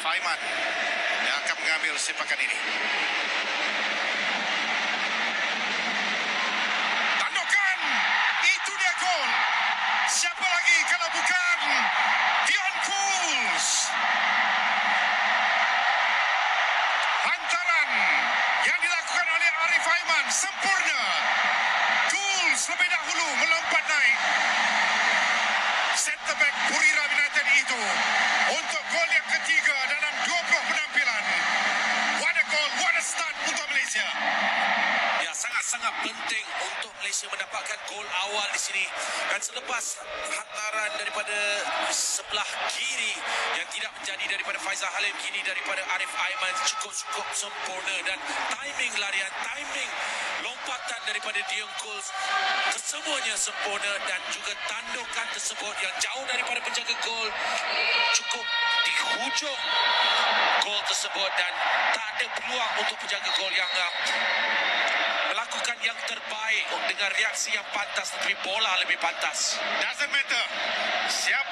Arif Aiman yang akan mengambil sepakan ini. Tandukan! Itu dia gol! Siapa lagi kalau bukan Dion Cools? Hantaran yang dilakukan oleh Arif Aiman sempurna. Cools lebih dahulu melompat naik. Center back Purira United itu Sangat-sangat penting untuk Malaysia mendapatkan gol awal di sini. Dan selepas hantaran daripada sebelah kiri yang tidak menjadi daripada Faizal Halim kini daripada Arif Aiman cukup-cukup sempurna dan timing larian, timing lompatan daripada Dion Coles kesemuanya sempurna dan juga tandukan tersebut yang jauh daripada penjaga gol cukup di hujung gol tersebut dan tak ada peluang untuk penjaga gol yang uh, dengan reaksi yang pantas tetapi bola lebih pantas. Doesn't matter siapa